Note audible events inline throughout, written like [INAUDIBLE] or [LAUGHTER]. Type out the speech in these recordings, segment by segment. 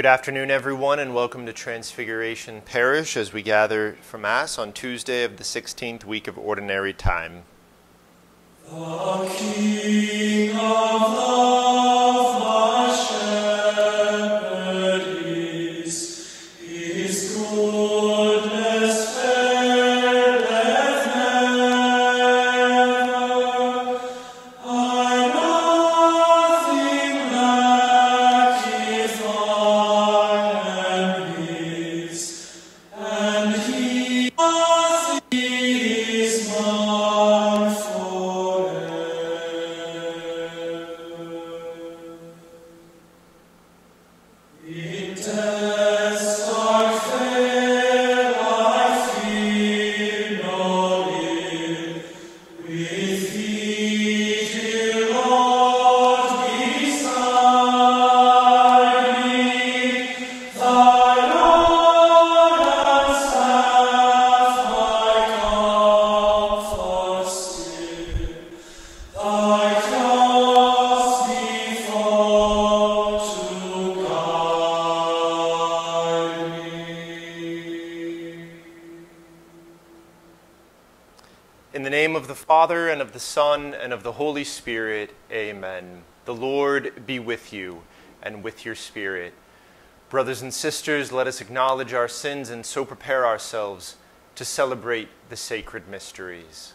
Good afternoon, everyone, and welcome to Transfiguration Parish as we gather for Mass on Tuesday of the 16th week of Ordinary Time. Father, and of the Son, and of the Holy Spirit, amen. The Lord be with you, and with your spirit. Brothers and sisters, let us acknowledge our sins and so prepare ourselves to celebrate the sacred mysteries.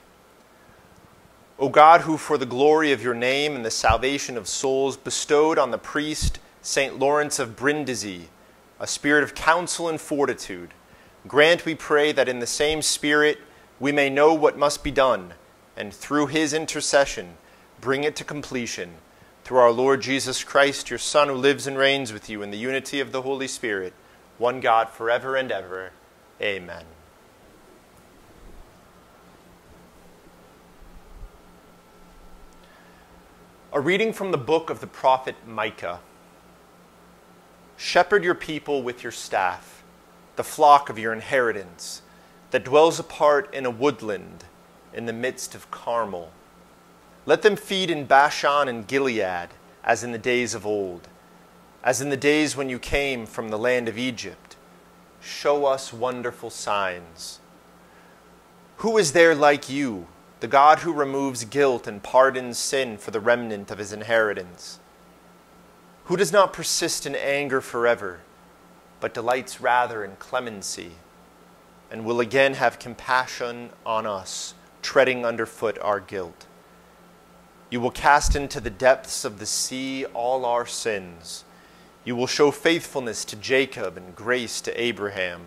O God, who for the glory of your name and the salvation of souls bestowed on the priest St. Lawrence of Brindisi a spirit of counsel and fortitude, grant, we pray, that in the same spirit we may know what must be done, and through his intercession bring it to completion. Through our Lord Jesus Christ, your Son, who lives and reigns with you in the unity of the Holy Spirit, one God forever and ever. Amen. A reading from the book of the prophet Micah. Shepherd your people with your staff, the flock of your inheritance, that dwells apart in a woodland in the midst of Carmel. Let them feed in Bashan and Gilead, as in the days of old. as in the days when you came from the land of Egypt. Show us wonderful signs. Who is there like you, the God who removes guilt and pardons sin for the remnant of his inheritance? Who does not persist in anger forever, but delights rather in clemency, and will again have compassion on us, treading underfoot our guilt? You will cast into the depths of the sea all our sins. You will show faithfulness to Jacob and grace to Abraham,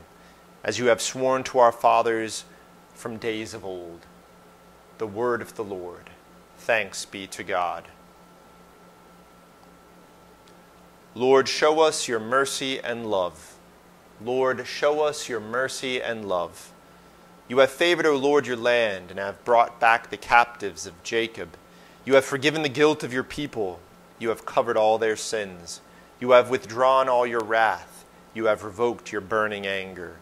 as you have sworn to our fathers from days of old. The word of the Lord. Thanks be to God. Lord, show us your mercy and love. Lord, show us your mercy and love. You have favored, O Lord, your land, and have brought back the captives of Jacob. You have forgiven the guilt of your people. You have covered all their sins. You have withdrawn all your wrath. You have revoked your burning anger.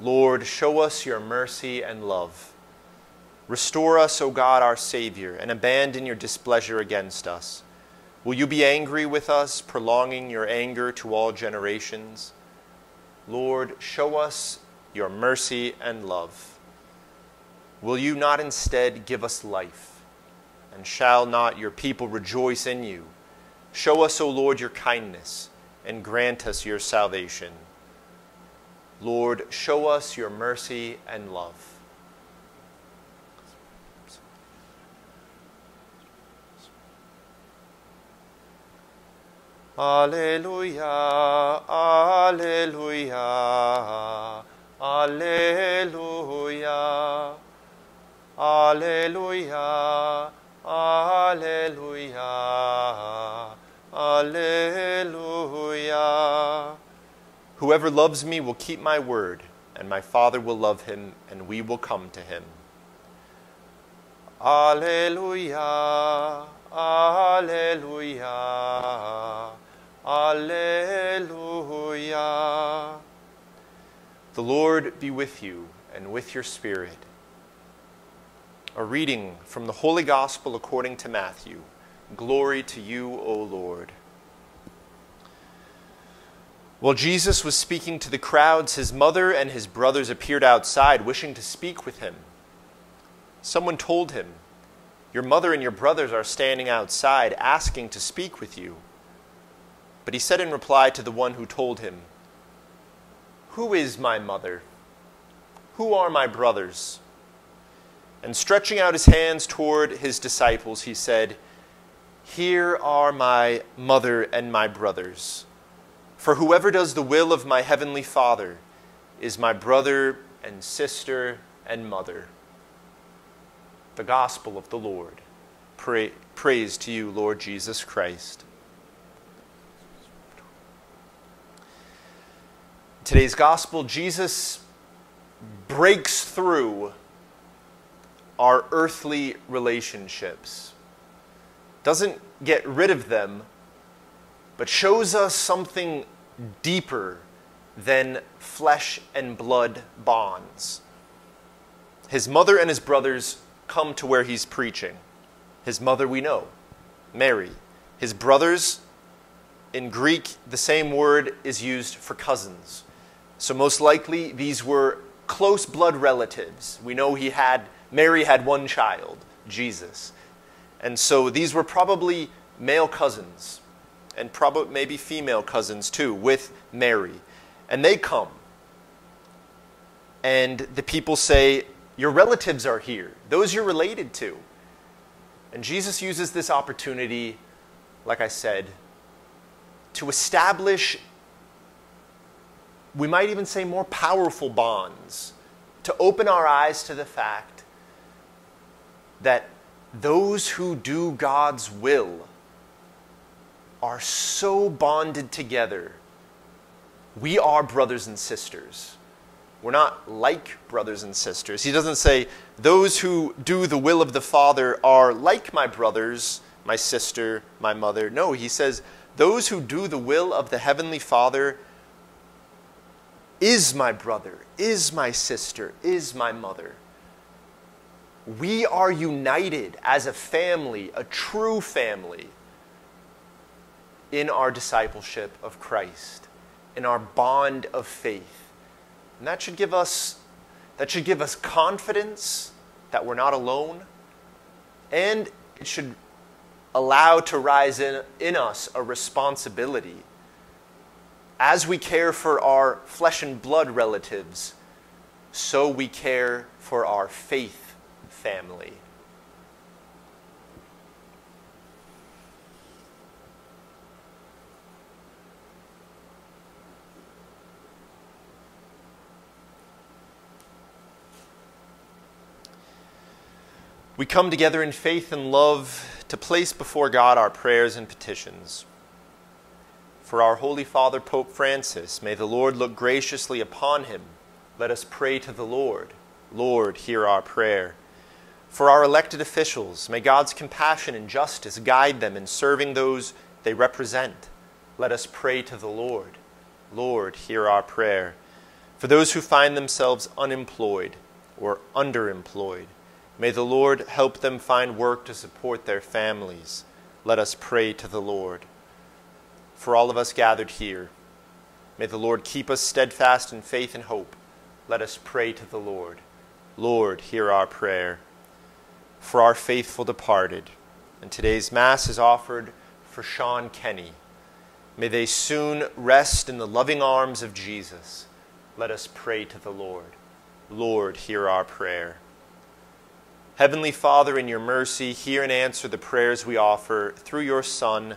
Lord, show us your mercy and love. Restore us, O God, our Savior, and abandon your displeasure against us. Will you be angry with us, prolonging your anger to all generations? Lord, show us your mercy and love. Will you not instead give us life? And shall not your people rejoice in you? Show us, O Lord, your kindness, and grant us your salvation. Lord, show us your mercy and love. Alleluia, Alleluia, Alleluia, Alleluia, Alleluia, Alleluia. Whoever loves me will keep my word, and my Father will love him, and we will come to him. Alleluia, Alleluia, Alleluia. The Lord be with you and with your spirit. A reading from the Holy Gospel according to Matthew. Glory to you, O Lord. While Jesus was speaking to the crowds, his mother and his brothers appeared outside, wishing to speak with him. Someone told him, Your mother and your brothers are standing outside, asking to speak with you. But he said in reply to the one who told him, Who is my mother? Who are my brothers? And stretching out his hands toward his disciples, he said, Here are my mother and my brothers. For whoever does the will of my heavenly Father is my brother and sister and mother. The Gospel of the Lord. Praise to you, Lord Jesus Christ. Today's Gospel, Jesus breaks through our earthly relationships, doesn't get rid of them but shows us something deeper than flesh and blood bonds. His mother and his brothers come to where he's preaching. His mother, we know, Mary. His brothers, in Greek, the same word is used for cousins. So, most likely, these were close blood relatives. We know he had, Mary had one child, Jesus. And so these were probably male cousins and probably maybe female cousins too with Mary. And they come. And the people say, Your relatives are here, those you're related to. And Jesus uses this opportunity, like I said, to establish, we might even say, more powerful bonds, to open our eyes to the fact that those who do God's will are so bonded together. We are brothers and sisters. We're not like brothers and sisters. He doesn't say, Those who do the will of the Father are like my brothers, my sister, my mother. No, he says, Those who do the will of the Heavenly Father is my brother, is my sister, is my mother. We are united as a family, a true family in our discipleship of Christ, in our bond of faith. And that should give us that should give us confidence that we're not alone, and it should allow to rise in, in us a responsibility as we care for our flesh and blood relatives, so we care for our faith family. We come together in faith and love to place before God our prayers and petitions. For our Holy Father, Pope Francis, may the Lord look graciously upon him. Let us pray to the Lord. Lord, hear our prayer. For our elected officials, may God's compassion and justice guide them in serving those they represent. Let us pray to the Lord. Lord, hear our prayer. For those who find themselves unemployed or underemployed, May the Lord help them find work to support their families. Let us pray to the Lord. For all of us gathered here, may the Lord keep us steadfast in faith and hope. Let us pray to the Lord. Lord, hear our prayer. For our faithful departed, and today's Mass is offered for Sean Kenny. May they soon rest in the loving arms of Jesus. Let us pray to the Lord. Lord, hear our prayer. Heavenly Father, in your mercy, hear and answer the prayers we offer through your Son,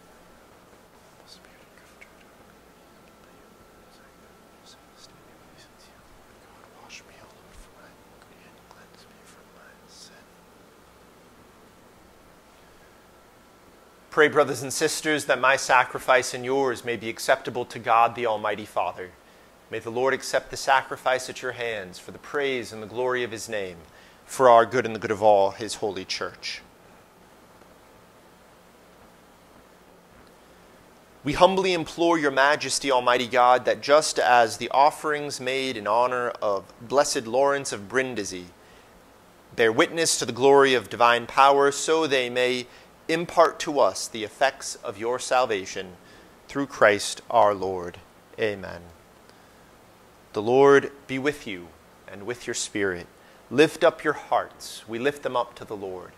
Pray, brothers and sisters, that my sacrifice and yours may be acceptable to God the Almighty Father. May the Lord accept the sacrifice at your hands for the praise and the glory of his name, for our good and the good of all his holy church. We humbly implore your majesty, Almighty God, that just as the offerings made in honor of blessed Lawrence of Brindisi bear witness to the glory of divine power, so they may impart to us the effects of your salvation through Christ our Lord. Amen. The Lord be with you and with your spirit. Lift up your hearts. We lift them up to the Lord.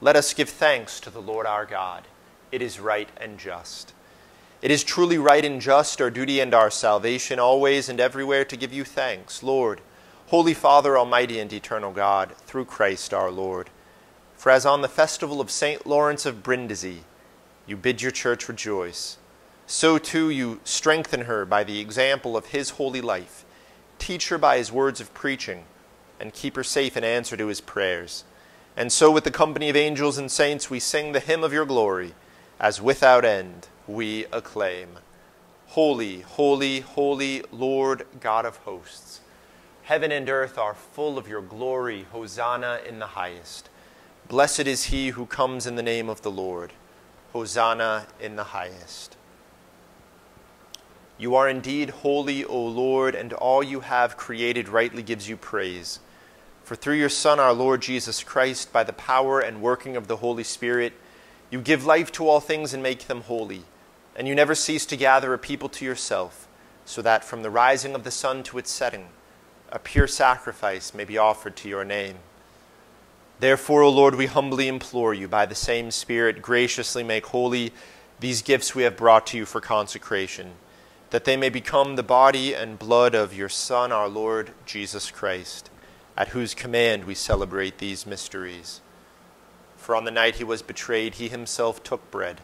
Let us give thanks to the Lord our God. It is right and just. It is truly right and just, our duty and our salvation, always and everywhere to give you thanks, Lord, Holy Father, Almighty and eternal God, through Christ our Lord. For as on the festival of St. Lawrence of Brindisi, you bid your church rejoice, so too you strengthen her by the example of his holy life, teach her by his words of preaching, and keep her safe in answer to his prayers. And so, with the company of angels and saints, we sing the hymn of your glory, as without end we acclaim Holy, holy, holy Lord God of hosts. Heaven and earth are full of your glory. Hosanna in the highest. Blessed is he who comes in the name of the Lord. Hosanna in the highest. You are indeed holy, O Lord, and all you have created rightly gives you praise. For through your Son, our Lord Jesus Christ, by the power and working of the Holy Spirit, you give life to all things and make them holy. And you never cease to gather a people to yourself, so that from the rising of the sun to its setting, a pure sacrifice may be offered to your name. Therefore, O Lord, we humbly implore you, by the same Spirit, graciously make holy these gifts we have brought to you for consecration, that they may become the body and blood of your Son, our Lord Jesus Christ, at whose command we celebrate these mysteries. For on the night he was betrayed, he himself took bread.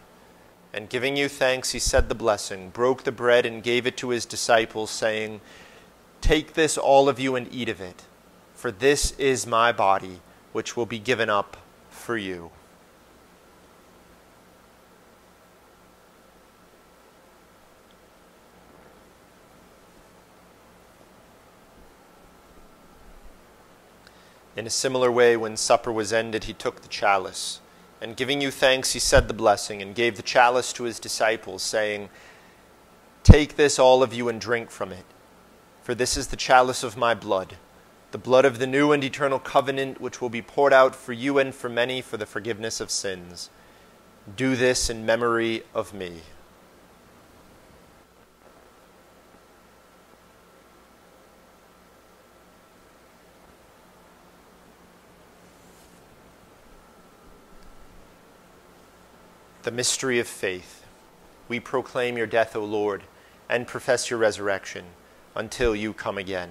And giving you thanks, he said the blessing, broke the bread, and gave it to his disciples, saying, Take this, all of you, and eat of it, for this is my body, which will be given up for you. In a similar way, when supper was ended, he took the chalice. And giving you thanks, he said the blessing, and gave the chalice to his disciples, saying, Take this, all of you, and drink from it. For this is the chalice of my blood, the blood of the new and eternal covenant, which will be poured out for you and for many for the forgiveness of sins. Do this in memory of me. the mystery of faith. We proclaim your death, O Lord, and profess your resurrection until you come again.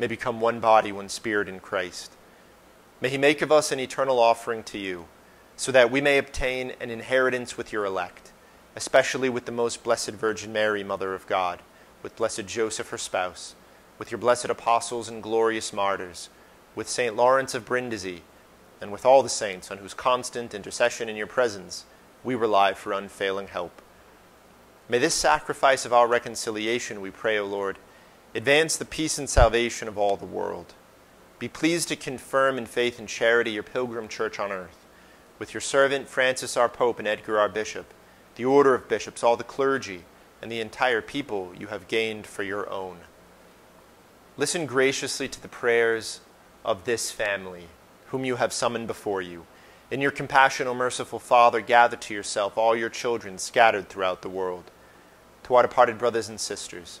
may become one body, one spirit in Christ. May he make of us an eternal offering to you, so that we may obtain an inheritance with your elect, especially with the most blessed Virgin Mary, Mother of God, with blessed Joseph, her spouse, with your blessed apostles and glorious martyrs, with St. Lawrence of Brindisi and with all the saints on whose constant intercession in your presence we rely for unfailing help. May this sacrifice of our reconciliation, we pray, O Lord, advance the peace and salvation of all the world. Be pleased to confirm in faith and charity your pilgrim church on earth, with your servant Francis our Pope and Edgar our Bishop, the order of bishops, all the clergy, and the entire people you have gained for your own. Listen graciously to the prayers of this family whom you have summoned before you. In your compassion, O merciful Father, gather to yourself all your children scattered throughout the world. To our departed brothers and sisters,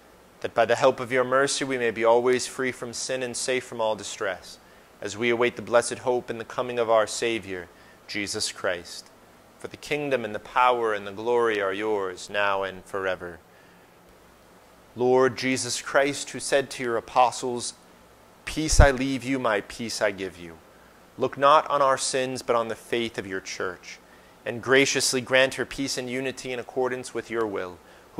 that by the help of your mercy we may be always free from sin and safe from all distress, as we await the blessed hope and the coming of our Savior, Jesus Christ. For the kingdom and the power and the glory are yours, now and forever. Lord Jesus Christ, who said to your apostles, Peace I leave you, my peace I give you. Look not on our sins, but on the faith of your church, and graciously grant her peace and unity in accordance with your will,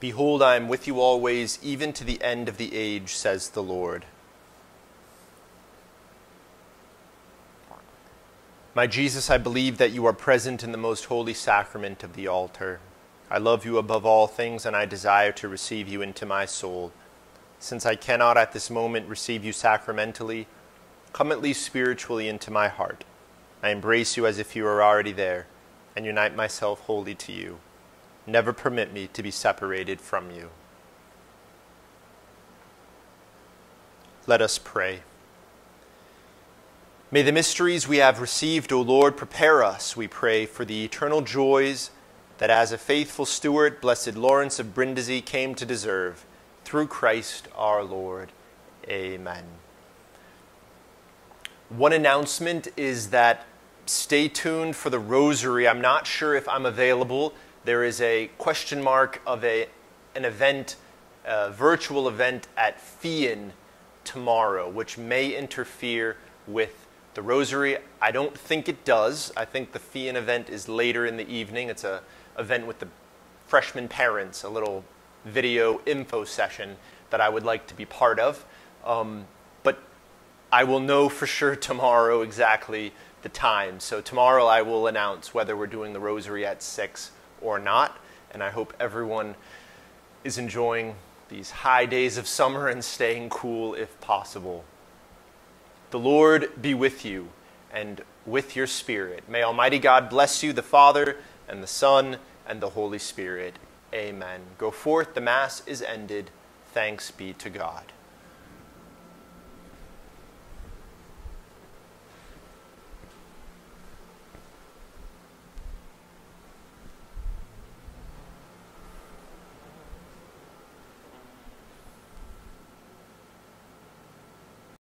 Behold, I am with you always, even to the end of the age, says the Lord. My Jesus, I believe that you are present in the most holy sacrament of the altar. I love you above all things, and I desire to receive you into my soul. Since I cannot at this moment receive you sacramentally, come at least spiritually into my heart. I embrace you as if you were already there, and unite myself wholly to you. Never permit me to be separated from you. Let us pray. May the mysteries we have received, O Lord, prepare us, we pray, for the eternal joys that as a faithful steward, blessed Lawrence of Brindisi came to deserve. Through Christ our Lord. Amen. One announcement is that stay tuned for the rosary. I'm not sure if I'm available there is a question mark of a, an event, a virtual event at Feehan tomorrow, which may interfere with the rosary. I don't think it does. I think the Feehan event is later in the evening. It's a event with the freshman parents, a little video info session that I would like to be part of. Um, but I will know for sure [LAUGHS] tomorrow exactly the time. So tomorrow I will announce whether we're doing the rosary at 6 or not. And I hope everyone is enjoying these high days of summer and staying cool if possible. The Lord be with you and with your spirit. May Almighty God bless you, the Father, and the Son, and the Holy Spirit. Amen. Go forth, the Mass is ended. Thanks be to God.